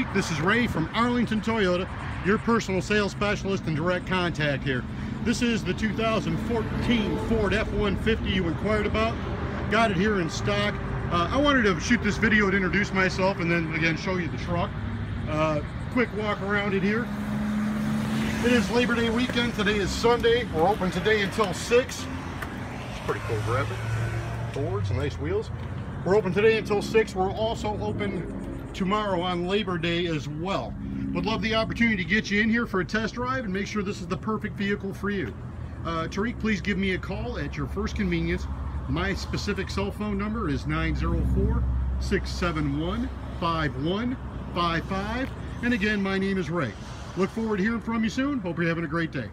Tariq. This is Ray from Arlington Toyota, your personal sales specialist and direct contact here. This is the 2014 Ford F-150 you inquired about. Got it here in stock. Uh, I wanted to shoot this video to introduce myself and then again show you the truck. Uh, quick walk around it here. It is Labor Day weekend. Today is Sunday. We're open today until 6. It's pretty cool graphic. Fords, nice wheels. We're open today until 6. We're also open tomorrow on Labor Day as well. Would love the opportunity to get you in here for a test drive and make sure this is the perfect vehicle for you. Uh, Tariq, please give me a call at your first convenience. My specific cell phone number is 904-671-5155. And again, my name is Ray. Look forward to hearing from you soon. Hope you're having a great day.